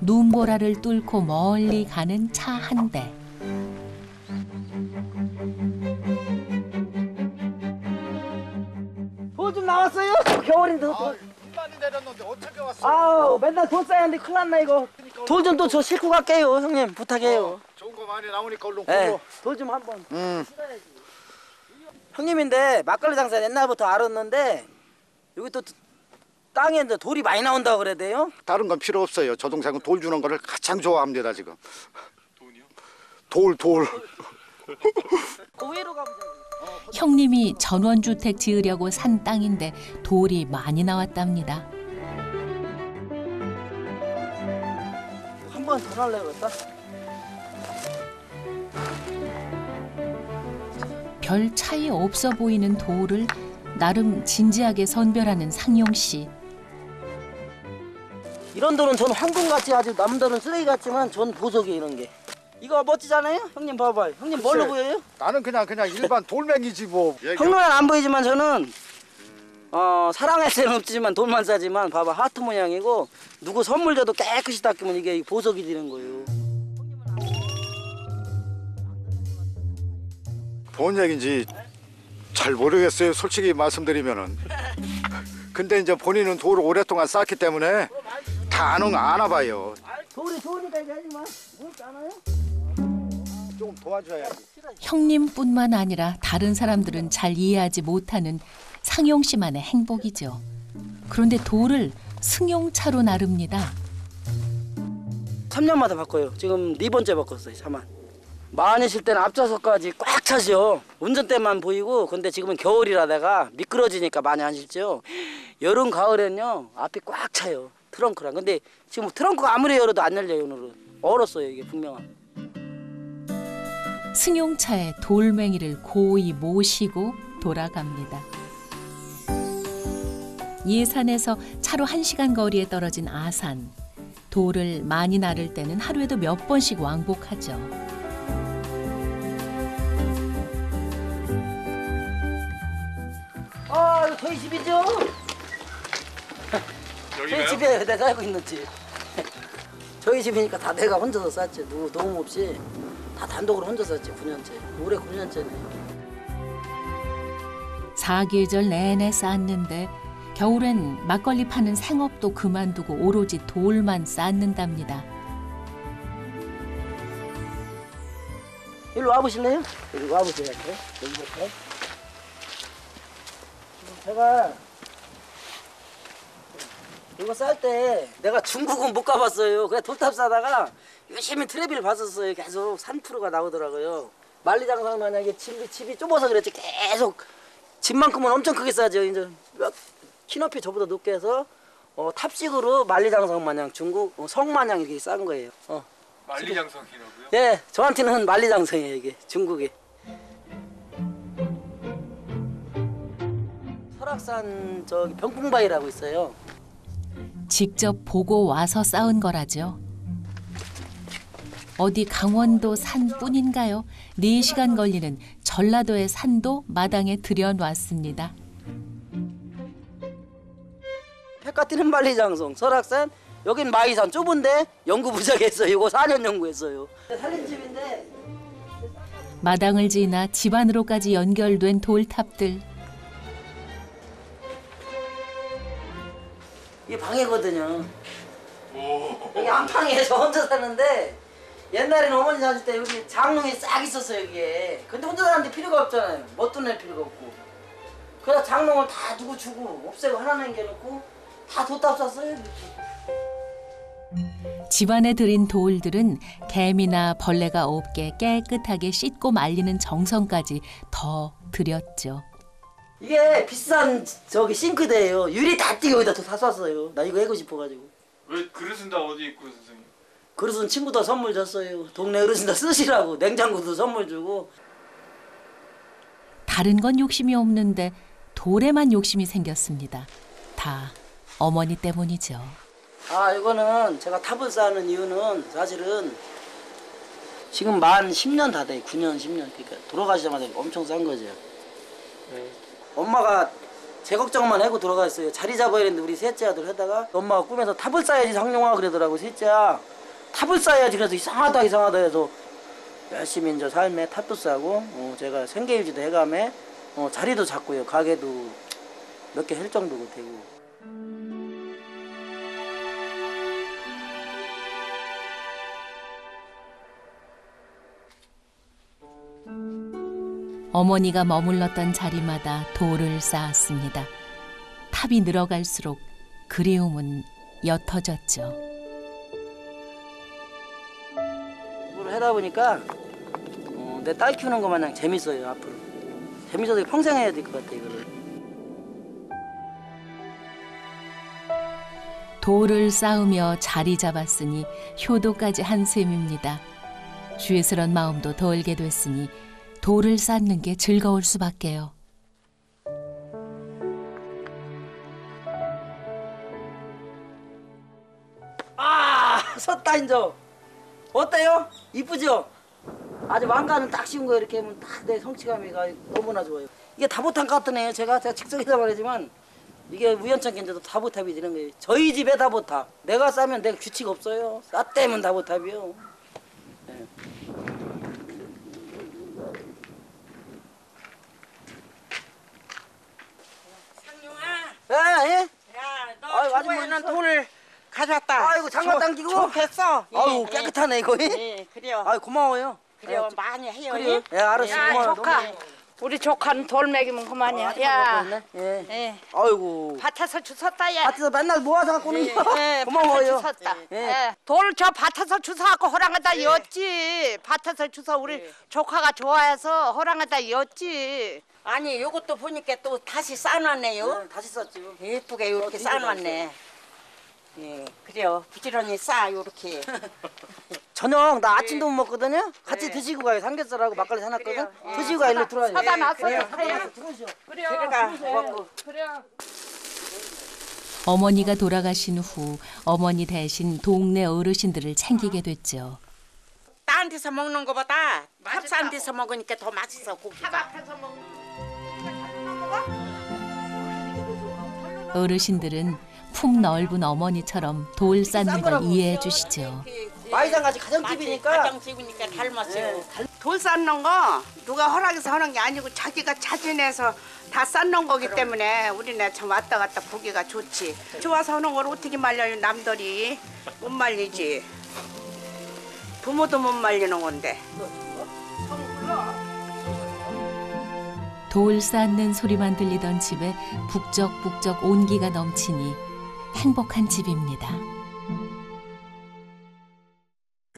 눈보라를 뚫고 멀리 가는 차 한 대. 돌좀 나왔어요? 겨울인데 아, 돌. 많이 내렸는데 어떻게 왔어? 아우 맨날 돌 쌓였는데 큰일 났네 이거. 돌좀또 저 싣고 갈게요 형님 부탁해요. 좋은 거 많이 나오니까 얼른 예. 구워. 돌좀 한번. 음. 형님인데 막걸리 장사 옛날부터 알았는데 여기 또 땅에 이제 돌이 많이 나온다고 그래야 돼요? 다른 건 필요 없어요. 저 동생은 돌 주는 거를 가장 좋아합니다 지금. 돈이요? 돌 돌. 가보자. 형님이 전원주택 지으려고 산 땅인데 돌이 많이 나왔답니다. 한 번 더 날려고 했다. 별 차이 없어 보이는 돌을 나름 진지하게 선별하는 상용 씨. 이런 돌은 전 황금같이 아주 남들은 쓰레기 같지만 전 보석이 이런 게. 이거 멋지잖아요? 형님 봐봐요. 형님 뭘로 글쎄. 보여요? 나는 그냥 그냥 일반 돌멩이지 뭐. 형님은 안 보이지만 저는 어 사랑할 새는 없지만 돈만 싸지만 봐봐 하트 모양이고 누구 선물 줘도 깨끗이 닦으면 이게 보석이 되는 거예요. 뭔 얘긴지 잘 모르겠어요. 솔직히 말씀드리면은. 근데 이제 본인은 돌을 오랫동안 쌓기 때문에 다 아는 아나 봐요. 돌이 좋으니까 이게 하지만 무섭지 않아요? 조금 도와줘야지. 형님뿐만 아니라 다른 사람들은 잘 이해하지 못하는 상용 씨만의 행복이죠. 그런데 돌을 승용차로 나릅니다. 3년마다 바꿔요. 지금 네 번째 바꿨어요. 차만. 많이 실 때는 앞좌석까지 꽉 차죠. 운전대만 보이고 근데 지금은 겨울이라 내가 미끄러지니까 많이 안 실죠. 여름 가을에는요 앞이 꽉 차요. 트렁크랑. 근데 지금 트렁크가 아무리 열어도 안 열려요 오늘은. 얼었어요 이게 분명한. 승용차에 돌멩이를 고이 모시고 돌아갑니다. 예산에서 차로 한시간 거리에 떨어진 아산. 돌을 많이 나를 때는 하루에도 몇 번씩 왕복하죠. 아 저희 집이죠? 저희 집에 내가 살고 있는 집. 저희 집이니까 다 내가 혼자서 쌌지. 누구 도움 없이 다 단독으로 혼자 쌌지 9년째. 올해 9년째네. 사계절 내내 쌓는데 겨울엔 막걸리 파는 생업도 그만두고 오로지 돌만 쌓는답니다. 일로 와보실래요? 여기 와보세요. 여기부터. 지금 제가 이거 쌀 때 내가 중국은 못 가봤어요. 그래 돌탑 싸다가 열심히 트레비를 봤었어요. 계속 3%가 나오더라고요. 만리장성 만약에 집이, 집이 좁아서 그랬지 계속 집만큼은 엄청 크게 싸죠. 이제 몇 키높이 저보다 높게 해서 어, 탑식으로 만리장성 마냥 중국 어, 성 마냥 이렇게 싼 거예요. 어. 만리장성이라고요? 예, 저한테는 만리장성이에요 이게 중국에. 설악산 저기 병풍바위라고 있어요. 직접 보고 와서 쌓은 거라죠. 어디 강원도 산뿐인가요? 4시간 걸리는 전라도의 산도 마당에 들여놨습니다. 백가 뛰는 만리장성, 설악산, 여긴 마이산 좁은데 연구 부작했어요. 이거 4년 연구했어요. 살린 집인데 마당을 지나 집 안으로까지 연결된 돌탑들. 이게 방이거든요. 여기 안방에 저 혼자 사는데 옛날에는 어머니 사실 때 여기 장롱이 싹 있었어요 여기에. 근데 혼자 사는데 필요가 없잖아요. 멋도 낼 필요가 없고. 그래서 장롱을 다 누구 주고 없애고 하나 남겨놓고 다 뒀다 쌌어요. 이렇게. 집안에 들인 돌들은 개미나 벌레가 없게 깨끗하게 씻고 말리는 정성까지 더 들였죠. 이게 비싼 저기 싱크대예요. 유리 다 띄고 여기다 다 쐈어요. 나 이거 해고 싶어가지고. 왜 그릇은 다 어디 있고 선생님? 그릇은 친구도 선물 줬어요. 동네 어르신들 쓰시라고 냉장고도 선물 주고. 다른 건 욕심이 없는데 돌에만 욕심이 생겼습니다. 다 어머니 때문이죠. 아 이거는 제가 탑을 쌓는 이유는 사실은 지금 만 10년 다 돼. 9년 10년. 그러니까 돌아가시자마자 엄청 싼 거죠. 네. 엄마가 제 걱정만 하고 들어가 있어요. 자리 잡아야 되는데 우리 셋째 아들 하다가 엄마가 꿈에서 탑을 쌓아야지 상용아 그러더라고 셋째야. 탑을 쌓아야지 그래서 이상하다 이상하다 해서 열심히 이제 삶에 탑도 쌓고 어, 제가 생계유지도 해가며 어, 자리도 잡고요. 가게도 몇 개 할 정도고 되고. 어머니가 머물렀던 자리마다 돌을 쌓았습니다. 탑이 늘어갈수록 그리움은 옅어졌죠. 이걸 하다 보니까 어, 내 딸 키우는 거 마냥 재밌어요 앞으로. 재밌어서 평생 해야 될 것 같아 이거를. 돌을 쌓으며 자리 잡았으니 효도까지 한 셈입니다. 주의스런 마음도 덜게 됐으니 돌을 쌓는 게 즐거울 수밖에요. 아 섰다 인제 어때요? 이쁘죠? 아주 왕관은 딱 씌운 거 이렇게 하면 딱 내 성취감이 가 너무나 좋아요 이게 다보탑 같은 애요 제가 제가 직속에서 말하지만 이게 우연찮게 이제 다보탑이 되는 거예요 저희 집에 다보탑 내가 싸면 내가 규칙 없어요 싸대면 다보탑이요 예. 예, 예? 야, 너 주머니는 있어? 돌을 가져왔다. 아이고, 장갑 좋- 당기고. 좋겠어. 예, 아유 예. 깨끗하네 이거 예, 그래요. 아 고마워요 그래요, 예, 많이 해요. 그래요? 예. 예, 알았어. 야, 고마워요. 조카. 너무 우리 조카는 돌 먹이면 그만이야. 야, 예. 예. 아이고 밭에서 주웠다, 야. 밭에서 맨날 모아서 갖고 오는 예, 거 예, 고마워요 밭에서 주웠다. 예. 예. 돌 저 밭에서 주워갖고 호랑에다 였지. 밭에서 주워 우리 조카가 좋아해서 호랑에다 였지. 아니, 요것도 보니까 또 다시 쌓아놨네요. 네, 다시 썼죠 예쁘게 이렇게 어, 쌓아놨네. 예, 그래요. 부지런히 쌓아, 요렇게. 저녁 나 아침도 못 먹거든요 같이 드시고 가요 삼겹살하고 막걸리 사놨거든 드시고 가 일로 들어와요 사다 놨어요. 예, 사요. 들어오시오 들어가, 먹고. 어머니가 돌아가신 후 어머니 대신 동네 어르신들을 챙기게 됐죠. 딴 데서 먹는 거보다 탑산 데서 먹으니까 더 맛있어 고기가. 어르신들은 품 넓은 어머니처럼 돌 쌓는 걸 이해해 주시죠. 마이장같이 가정집이니까 가정집이니까 닮았어요. 예, 돌 쌓는 거 누가 허락해서 하는 게 아니고 자기가 자진해서 다 쌓는 거기 때문에 우리네 참 왔다 갔다 보기가 좋지. 좋아서 하는 걸 어떻게 말려요 남들이 못 말리지. 부모도 못 말리는 건데. 돌 쌓는 소리만 들리던 집에 북적북적 온기가 넘치니 행복한 집입니다.